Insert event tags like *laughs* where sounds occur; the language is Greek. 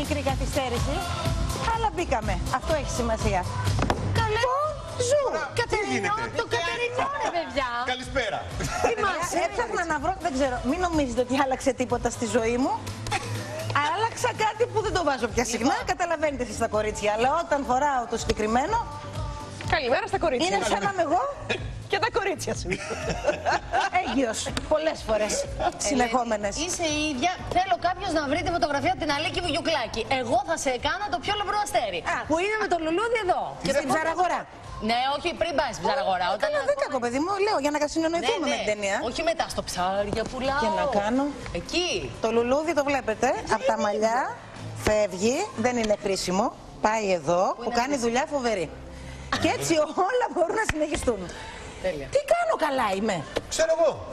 μικρή καθυστέρηση. Αλλά μπήκαμε. Αυτό έχει σημασία. Καλέ. Ζου. Κατερινό, γίνεται; το Κατερινό ρε παιδιά. Καλησπέρα. Θυμάσαι. Έψαχνα να βρω, δεν ξέρω, μην νομίζετε ότι άλλαξε τίποτα στη ζωή μου. Άλλαξα κάτι που δεν το βάζω πια συχνά. Καταλαβαίνετε εσείς τα κορίτσια. Αλλά όταν φοράω το συγκεκριμένο, Καλημέρα στα κορίτσια. είναι σαν να είμαι εγώ Και τα κορίτσια σου. *laughs* έγκυος. Πολλές φορές. Συνεχόμενες. Είσαι η ίδια. Θέλω κάποιος να βρει τη φωτογραφία από την Αλίκη Βουγιουκλάκη. Εγώ θα σε κάνω το πιο λαμπρό αστέρι. Α. Που είναι με το λουλούδι εδώ. Και στην ψαραγορά. Ναι, όχι πριν πάει στην ψαραγορά. Όταν Καλά, δεν κακό παιδί μου, λέω για να συνεννοηθούμε με την ταινία. Ναι, Όχι μετά στο ψάρια πουλάω. Και να κάνω. Εκεί. Το λουλούδι το βλέπετε, από τα μαλλιά φεύγει, δεν είναι χρήσιμο. Πάει εδώ, που είναι κάνει δουλειά φοβερή. Και έτσι όλα μπορούν να συνεχιστούν. Τέλεια. Τι κάνω καλά είμαι. Ξέρω εγώ.